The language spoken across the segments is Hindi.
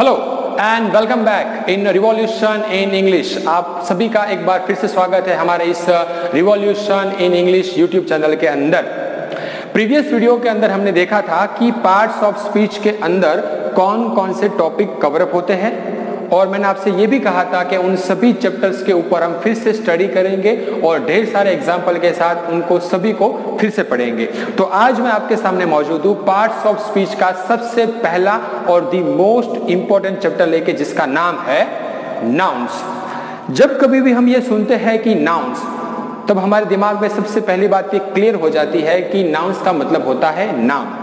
Hello and welcome back in revolution in English आप सभी का एक बार फिर से स्वागत है हमारे इस revolution in English YouTube channel के अंदर। प्रीवियस वीडियो के अंदर हमने देखा था कि पार्ट्स ऑफ़ स्पीच के अंदर कौन कौन से टॉपिक कवरअप होते हैं। और मैंने आपसे ये भी कहा था कि उन सभी चैप्टर्स के ऊपर हम फिर से स्टडी करेंगे और ढेर सारे एग्ज़ाम्पल के साथ उनको सभी को फिर से पढ़ेंगे। तो आज मैं आपके सामने मौजूद हूँ पार्ट्स ऑफ़ स्पीच का सबसे पहला और दी मोस्ट इंपॉर्टेंट चैप्टर लेके, जिसका नाम है नाउन्स जब कभी भी हम ये सुनते हैं कि नाउन्स तब हमारे दिमाग में सबसे पहली बात ये क्लियर हो जाती है कि नाउन्स का मतलब होता है नाम।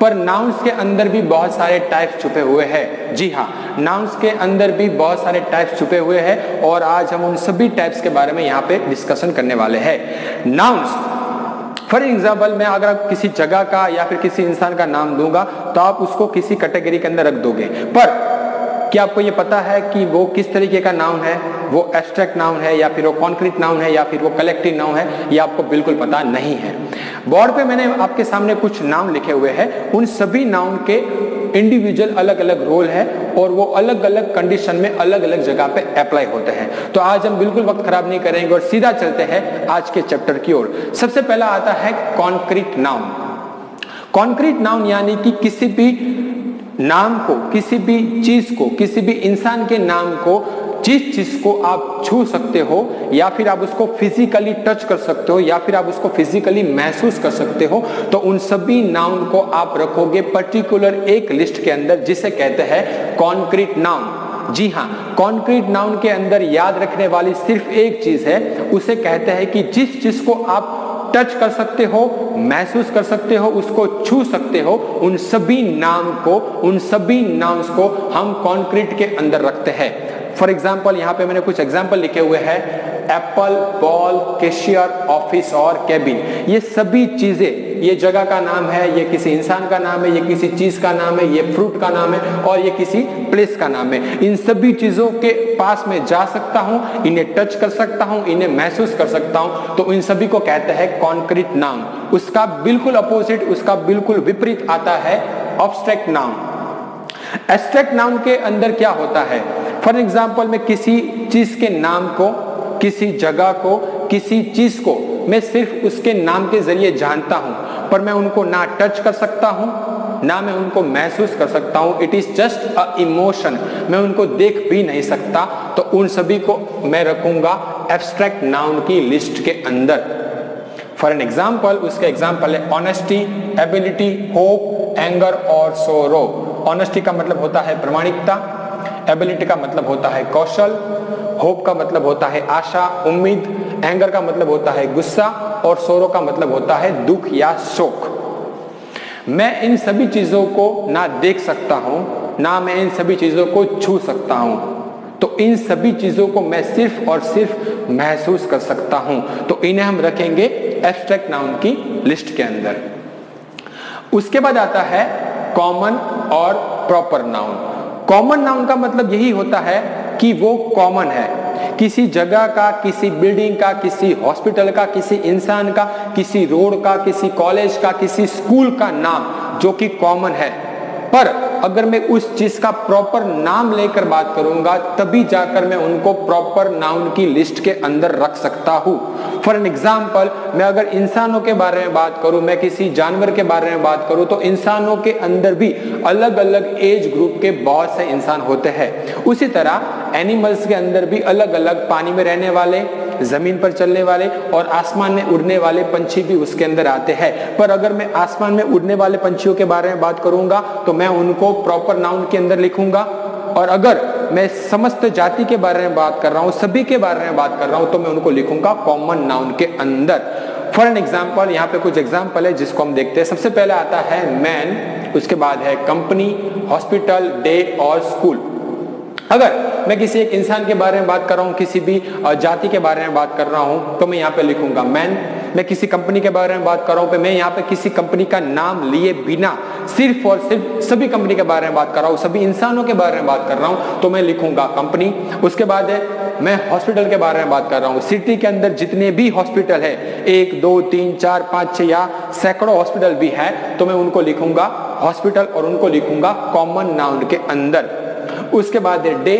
पर नाउन्स के अंदर भी बहुत सारे टाइप्स छुपे हुए हैं। जी हाँ नाउन्स के अंदर भी बहुत सारे टाइप्स छुपे हुए हैं और आज हम उन सभी टाइप्स के बारे में यहाँ पे डिस्कशन करने वाले हैं। नाउन्स फॉर एग्ज़ाम्पल मैं अगर किसी जगह का या फिर किसी इंसान का नाम दूँगा तो आप उसको किसी कैटेगरी के अंदर रख दोगे। पर, क्या आपको ये पता है कि वो किस तरीके का नाउन है? वो एब्स्ट्रैक्ट नाउन है या फिर वो कॉन्क्रीट नाउन है या फिर वो कलेक्टिव नाउन है? ये आपको बिल्कुल पता नहीं है। बोर्ड पे मैंने आपके सामने कुछ नाम लिखे हुए हैं। उन सभी नाउन के इंडिविजुअल अलग अलग रोल है और वो अलग अलग कंडीशन में अलग अलग जगह पे अप्लाई होते हैं। तो आज हम बिल्कुल वक्त खराब नहीं करेंगे और सीधा चलते हैं आज के चैप्टर की ओर। सबसे पहला आता है कॉन्क्रीट नाउन कॉन्क्रीट नाउन यानी कि किसी भी नाम को, किसी भी चीज़ को, किसी भी इंसान के नाम को जिस चीज़ को आप छू सकते हो, या फिर आप उसको फिजिकली टच कर सकते हो, या फिर आप उसको फिजिकली महसूस कर सकते हो तो उन सभी नाउन को आप रखोगे पर्टिकुलर एक लिस्ट के अंदर, जिसे कहते हैं कॉन्क्रीट नाउन जी हाँ कॉन्क्रीट नाउन के अंदर याद रखने वाली सिर्फ़ एक चीज़ है, उसे कहते हैं कि जिस चीज़ को आप टच कर सकते हो, महसूस कर सकते हो, उसको छू सकते हो, उन सभी नाम को, उन सभी नाउन्स को हम कॉन्क्रीट के अंदर रखते हैं। फॉर एग्ज़ाम्पल यहाँ पे मैंने कुछ एग्ज़ाम्पल लिखे हुए हैं। एप्पल बॉल कैशियर ऑफ़िस और कैबिन ये सभी चीज़ें, ये जगह का नाम है, ये किसी इंसान का नाम है, ये किसी चीज़ का नाम है, ये फ्रूट का नाम है और ये किसी प्लेस का नाम है। इन सभी चीज़ों के पास में जा सकता हूँ, इन्हें टच कर सकता हूँ, इन्हें महसूस कर सकता हूँ। तो इन सभी को कहते हैं कॉन्क्रीट नाम। उसका बिल्कुल अपोजिट उसका बिल्कुल विपरीत आता है ऑब्स्ट्रैक्ट नाम। एब्स्ट्रैक्ट नाउन के अंदर क्या होता है? फॉर एग्ज़ाम्पल मैं किसी चीज़ के नाम को, किसी जगह को, किसी चीज़ को मैं सिर्फ़ उसके नाम के ज़रिए जानता हूँ, पर मैं उनको ना टच कर सकता हूँ, ना मैं उनको महसूस कर सकता हूँ। It is just a emotion मैं उनको देख भी नहीं सकता तो उन सभी को मैं रखूँगा एब्स्ट्रैक्ट नाउन की लिस्ट के अंदर। फॉर एन एग्ज़ाम्पल उसका एग्ज़ाम्पल है ऑनेस्टी एबिलिटी होप एंगर और सोरो ऑनेस्टी का मतलब होता है प्रमाणिकता एबिलिटी का मतलब होता है कौशल होप का मतलब होता है आशा, उम्मीद एंगर का मतलब होता है गुस्सा और सोरो का मतलब होता है दुख या शोक। मैं इन सभी चीज़ों को ना देख सकता हूँ, ना मैं इन सभी चीज़ों को छू सकता हूँ। तो इन सभी चीज़ों को मैं सिर्फ़ और सिर्फ़ महसूस कर सकता हूँ। तो इन्हें हम रखेंगे एब्स्ट्रैक्ट नाउन की लिस्ट के अंदर। उसके बाद आता है कॉमन और प्रॉपर नाउन कॉमन नाउन का मतलब यही होता है कि वो कॉमन है। किसी जगह का, किसी बिल्डिंग का, किसी हॉस्पिटल का, किसी इंसान का, किसी रोड का, किसी कॉलेज का, किसी स्कूल का नाम जो कि कॉमन है। पर अगर मैं उस चीज़ का प्रॉपर नाम लेकर बात करूँगा, तभी जाकर मैं उनको प्रॉपर नाउन की लिस्ट के अंदर रख सकता हूँ। फॉर एन एग्ज़ाम्पल मैं अगर इंसानों के बारे में बात करूँ, मैं किसी जानवर के बारे में बात करूँ तो इंसानों के अंदर भी अलग अलग एज ग्रुप के बहुत से इंसान होते हैं। उसी तरह एनिमल्स के अंदर भी अलग अलग पानी में रहने वाले, ज़मीन पर चलने वाले और आसमान में उड़ने वाले पंछी भी उसके अंदर आते हैं। पर अगर मैं आसमान में उड़ने वाले पंछियों के बारे में बात करूँगा तो मैं उनको प्रॉपर नाउन के अंदर लिखूँगा। और अगर मैं समस्त जाति के बारे में बात कर रहा हूँ, सभी के बारे में बात कर रहा हूँ तो मैं उनको लिखूँगा कॉमन नाउन के अंदर। फॉर एन एग्ज़ाम्पल यहाँ पे कुछ एग्ज़ाम्पल है जिसको हम देखते हैं। सबसे पहले आता है मैन उसके बाद है कंपनी हॉस्पिटल डे और स्कूल अगर मैं किसी एक इंसान के बारे में बात कर रहा हूँ, किसी भी जाति के बारे में बात कर रहा हूँ तो मैं यहाँ पे लिखूँगा मैन मैं किसी कंपनी के बारे में बात कर रहा हूँ मैं यहाँ पे किसी कंपनी का नाम लिए बिना सिर्फ़ और सिर्फ़ सभी कंपनी के बारे में बात कर रहा हूँ, सभी इंसानों के बारे में बात कर रहा हूँ तो मैं लिखूँगा कंपनी। उसके बाद है, मैं हॉस्पिटल के बारे में बात कर रहा हूँ। सिटी के अंदर जितने भी हॉस्पिटल है, एक, दो, तीन, चार, पाँच, छह या सैकड़ों हॉस्पिटल भी है तो मैं उनको लिखूँगा हॉस्पिटल और उनको लिखूँगा कॉमन नाउन के अंदर। उसके बाद डे,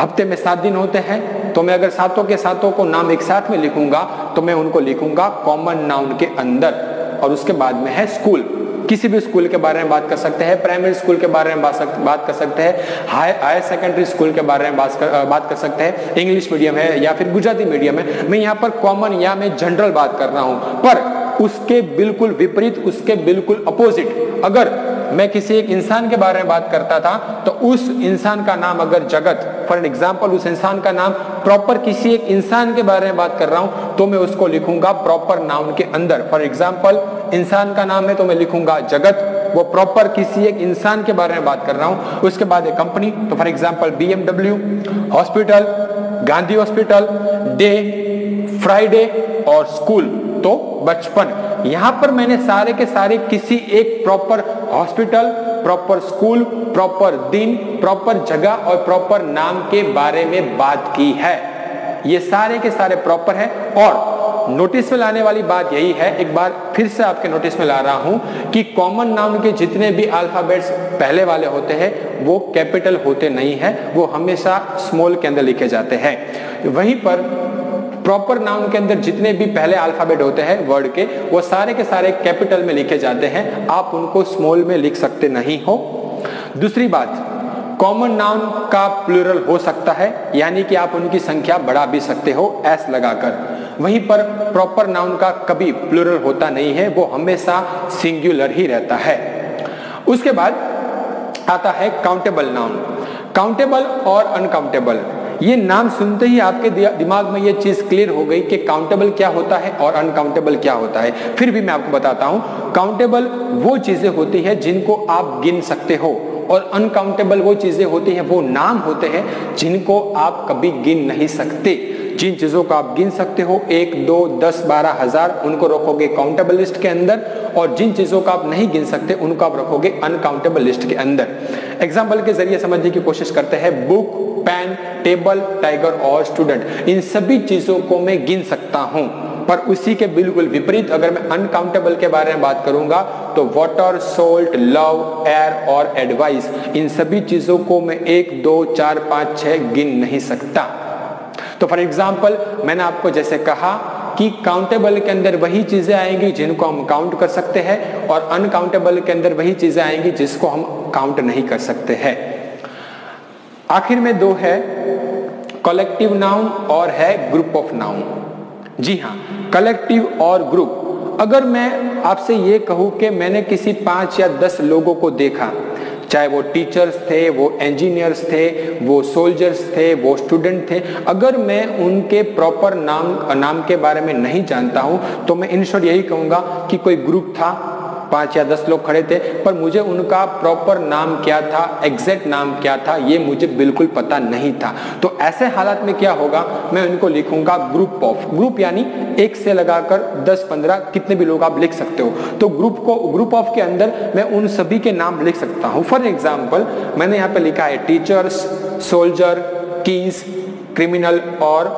हफ़्ते में सात दिन होते हैं तो मैं अगर सातों के सातों को नाम एक साथ में लिखूँगा तो मैं उनको लिखूँगा कॉमन नाउन के अंदर। और उसके बाद में है स्कूल किसी भी स्कूल के बारे में बात कर सकते हैं प्राइमरी स्कूल के बारे में बात कर सकते हैं हाई हायर सेकेंडरी स्कूल के बारे में बात कर, बात कर सकते हैं। इंग्लिश मीडियम है या फिर गुजराती मीडियम है। मैं यहाँ पर कॉमन या मैं जनरल बात कर रहा हूँ पर उसके बिल्कुल विपरीत उसके बिल्कुल अपोजिट अगर मैं किसी एक इंसान के बारे में बात करता था तो उस इंसान का नाम अगर जगत फॉर एन एग्ज़ाम्पल उस इंसान का नाम प्रॉपर किसी एक इंसान के बारे में बात कर रहा हूँ तो मैं उसको लिखूँगा प्रॉपर नाउन के अंदर। फॉर एग्ज़ाम्पल इंसान का नाम है तो मैं लिखूँगा जगत। वो प्रॉपर किसी एक इंसान के बारे में बात कर रहा हूँ, उसके बाद एक कंपनी तो for example BMW hospital Gandhi hospital day Friday और स्कूल तो बचपन। यहाँ पर मैंने सारे के सारे किसी एक proper hospital proper school proper दिन प्रॉपर जगह और प्रॉपर नाम के बारे में बात की है ये सारे के सारे प्रॉपर है और नोटिस में लाने वाली बात यही है एक बार फिर से आपके नोटिस में ला रहा हूँ कि कॉमन नाउन के जितने भी अल्फाबेट्स पहले वाले होते हैं वो कैपिटल होते नहीं है वो हमेशा स्मॉल के अंदर लिखे जाते हैं वहीं पर प्रॉपर नाउन के अंदर जितने भी पहले अल्फ़ाबेट होते हैं वर्ड के, वो सारे के सारे कैपिटल में लिखे जाते हैं। आप उनको स्मॉल में लिख सकते नहीं हो। दूसरी बात कॉमन नाउन का प्लूरल हो सकता है, यानी कि आप उनकी संख्या बढ़ा भी सकते हो एस लगाकर। वहीं पर प्रॉपर नाउन का कभी प्लूरल होता नहीं है, वो हमेशा सिंगुलर ही रहता है। उसके बाद आता है काउंटेबल नाउन काउंटेबल और अनकाउंटेबल ये नाम सुनते ही आपके दिमाग में ये चीज़ क्लियर हो गई कि काउंटेबल क्या होता है और अनकाउंटेबल क्या होता है। फिर भी मैं आपको बताता हूँ काउंटेबल वो चीज़ें होती है जिनको आप गिन सकते हो और अनकाउंटेबल वो चीज़ें होती हैं, वो नाम होते हैं जिनको आप कभी गिन नहीं सकते। जिन चीज़ों को आप गिन सकते हो, एक, दो, दस, बारह हज़ार, उनको रखोगे काउंटेबल लिस्ट के अंदर और जिन चीज़ों को आप नहीं गिन सकते, उनको आप रखोगे अनकाउंटेबल लिस्ट के अंदर। एग्ज़ाम्पल के ज़रिए समझने की कोशिश करते हैं बुक पेन टेबल टाइगर और स्टूडेंट इन सभी चीज़ों को मैं गिन सकता हूँ। पर उसी के बिल्कुल विपरीत अगर मैं अनकाउंटेबल के बारे में बात करूँगा तो वाटर सोल्ट लव एयर और एडवाइस इन सभी चीज़ों को मैं एक, दो, चार, पाँच, छह गिन नहीं सकता। तो फॉर एग्ज़ाम्पल मैंने आपको जैसे कहा कि काउंटेबल के अंदर वही चीज़ें आएँगी जिनको हम काउंट कर सकते हैं, और अनकाउंटेबल के अंदर वही चीज़ें आएँगी जिसको हम काउंट नहीं कर सकते हैं। आखिर में दो है कलेक्टिव नाउन और है ग्रुप ऑफ़ नाउन जी हाँ कलेक्टिव और ग्रुप अगर मैं आपसे ये कहूँ कि मैंने किसी पाँच या दस लोगों को देखा, चाहे वो टीचर्स थे, वो इंजीनियर्स थे, वो सोल्जर्स थे, वो स्टूडेंट थे, अगर मैं उनके प्रॉपर नाम नाम के बारे में नहीं जानता हूँ तो मैं इन शॉर्ट यही कहूँगा कि कोई ग्रुप था पाँच या दस लोग खड़े थे, पर मुझे उनका प्रॉपर नाम क्या था एग्जैक्ट नाम क्या था, ये मुझे बिल्कुल पता नहीं था। तो ऐसे हालात में क्या होगा, मैं उनको लिखूँगा ग्रुप ऑफ़ ग्रुप यानी एक से लगाकर दस, पंद्रह, कितने भी लोग आप लिख सकते हो। तो ग्रुप को ग्रुप ऑफ़ के अंदर मैं उन सभी के नाम लिख सकता हूँ। फॉर एग्ज़ाम्पल मैंने यहाँ पे लिखा है टीचर्स सोल्जर कीज क्रिमिनल और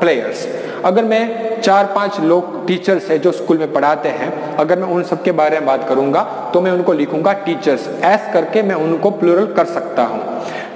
प्लेयर्स अगर मैं चार पाँच लोग टीचर्स है जो स्कूल में पढ़ाते हैं। अगर मैं उन सब के बारे में बात करूँगा तो मैं उनको लिखूँगा टीचर्स एस करके मैं उनको प्लूरल कर सकता हूँ।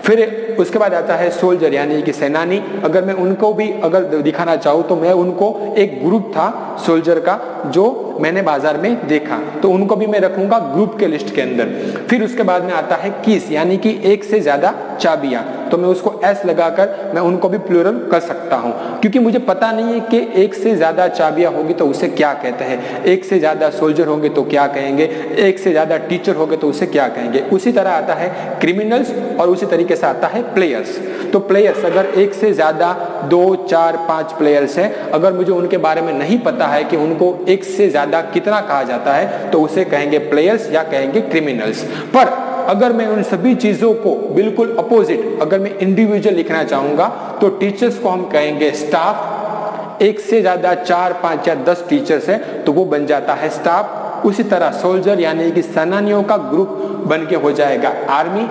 फिर उसके बाद आता है सोल्जर यानी कि सेनानी। अगर मैं उनको भी अगर दिखाना चाहूँ तो मैं उनको एक ग्रुप था सोल्जर का। जो मैंने बाज़ार में देखा तो उनको भी मैं रखूँगा ग्रुप के लिस्ट के अंदर। फिर उसके बाद में आता है किस यानी कि एक से ज़्यादा चाबियाँ। तो मैं उसको एस लगाकर मैं उनको भी प्लूरल कर सकता हूँ। क्योंकि मुझे पता नहीं है कि एक से ज़्यादा चाबियाँ होगी तो उसे क्या कहते हैं। एक से ज़्यादा सोल्जर होंगे तो क्या कहेंगे। एक से ज़्यादा टीचर होंगे तो उसे क्या कहेंगे। उसी तरह आता है क्रिमिनल्स और उसी तरीके से आता है प्लेयर्स तो प्लेयर्स अगर एक से ज़्यादा दो, चार, पाँच प्लेयर्स हैं। अगर मुझे उनके बारे में नहीं पता है कि उनको एक से ज़्यादा कितना कहा जाता है तो उसे कहेंगे प्लेयर्स या कहेंगे क्रिमिनल्स पर अगर मैं उन सभी चीज़ों को बिल्कुल अपोजिट अगर मैं इंडिविजुअल लिखना चाहूँगा तो टीचर्स को हम कहेंगे स्टाफ एक से ज़्यादा चार, पाँच या दस टीचर्स है तो वो बन जाता है स्टाफ उसी तरह सोल्जर यानी कि सेनानियों का ग्रुप बन के हो जाएगा आर्मी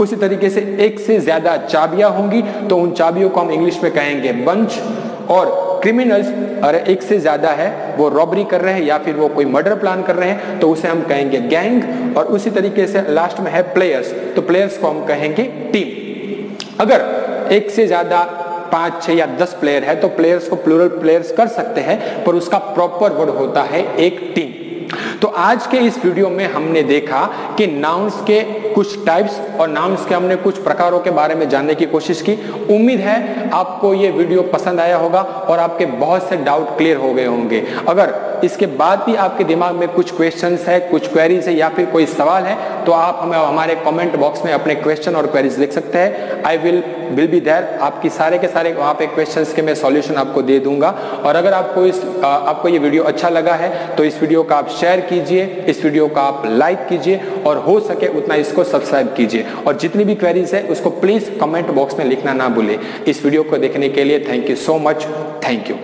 उसी तरीके से एक से ज़्यादा चाबियाँ होंगी तो उन चाबियों को हम इंग्लिश में कहेंगे बंच। और क्रिमिनल्स और एक से ज़्यादा है, वो रॉबरी कर रहे हैं या फिर वो कोई मर्डर प्लान कर रहे हैं तो उसे हम कहेंगे गैंग और उसी तरीके से लास्ट में है प्लेयर्स तो प्लेयर्स को हम कहेंगे टीम अगर एक से ज़्यादा पाँच, छह या दस प्लेयर है तो प्लेयर्स को प्लूरल प्लेयर्स कर सकते हैं, पर उसका प्रॉपर वर्ड होता है एक टीम तो आज के इस वीडियो में हमने देखा कि नाउन्स के कुछ टाइप्स और नाम्स के हमने कुछ प्रकारों के बारे में जानने की कोशिश की। उम्मीद है आपको ये वीडियो पसंद आया होगा और आपके बहुत से डाउट क्लियर हो गए होंगे। अगर इसके बाद भी आपके दिमाग में कुछ क्वेश्चंस है, कुछ क्वेरीज है या फिर कोई सवाल है तो आप हमें हमारे कमेंट बॉक्स में अपने क्वेश्चन और क्वेरीज लिख सकते हैं। I will will be there आपकी सारे के सारे वहाँ पे क्वेश्चन के मैं सॉल्यूशन आपको दे दूँगा। और अगर आपको इस आपको ये वीडियो अच्छा लगा है तो इस वीडियो का आप शेयर कीजिए, इस वीडियो का आप लाइक कीजिए और हो सके उतना इसको सब्सक्राइब कीजिए। और जितनी भी क्वेरीज है, उसको प्लीज़ कमेंट बॉक्स में लिखना ना भूले। इस वीडियो को देखने के लिए thank you so much thank you